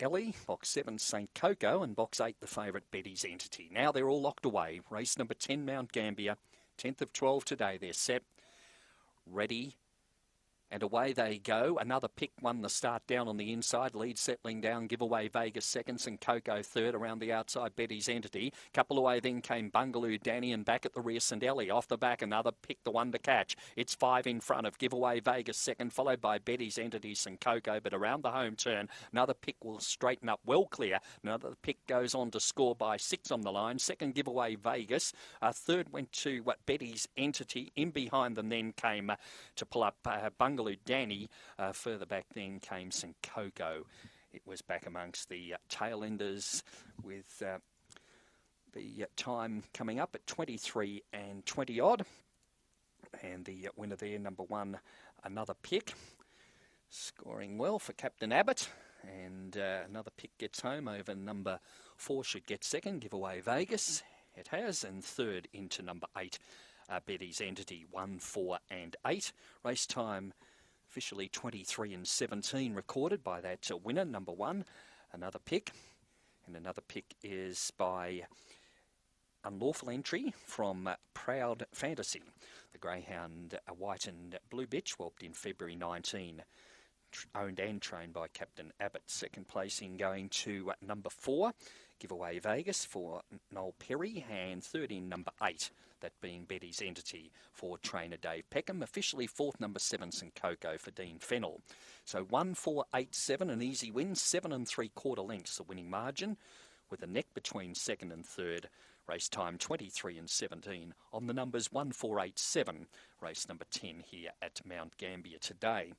Ellie, box 7 St Coco, and box 8 the favourite Betty's Entity. Now they're all locked away. Race number 10 Mount Gambier, 10th of 12 today. They're set, ready, and away they go. Another pick won the start down on the inside. Lead settling down. Giveaway Vegas seconds and Coco third around the outside. Betty's entity. Couple away then came Bungaloo Danny and back at the rear St Ellie. Off the back another pick the one to catch. It's five in front of Giveaway Vegas second followed by Betty's entity St Coco. But around the home turn another pick will straighten up well clear. Another pick goes on to score by six on the line. Second Giveaway Vegas. Uh, third went to what Betty's entity. In behind them then came uh, to pull up uh, Bungaloo Danny. Uh, further back then came St Coco. It was back amongst the uh, tail enders with uh, the uh, time coming up at 23 and 20 odd. And the uh, winner there, number one, another pick. Scoring well for Captain Abbott. And uh, another pick gets home over number four, should get second. Giveaway Vegas. It has. And third into number eight, uh, Betty's Entity, 1, 4 and 8. Race time officially 23 and 17 recorded by that uh, winner, number one. Another pick, and another pick is by Unlawful Entry from uh, Proud Fantasy. The Greyhound a White and Blue Bitch whelped in February 19 owned and trained by Captain Abbott. Second placing going to uh, number four, Giveaway Vegas for Noel Perry, and third in number eight, that being Betty's entity for trainer Dave Peckham. Officially fourth, number seven, St Coco for Dean Fennell. So one, four, eight, seven, an easy win, seven and three quarter lengths, the winning margin, with a neck between second and third. Race time 23 and 17 on the numbers 1487, race number 10 here at Mount Gambier today.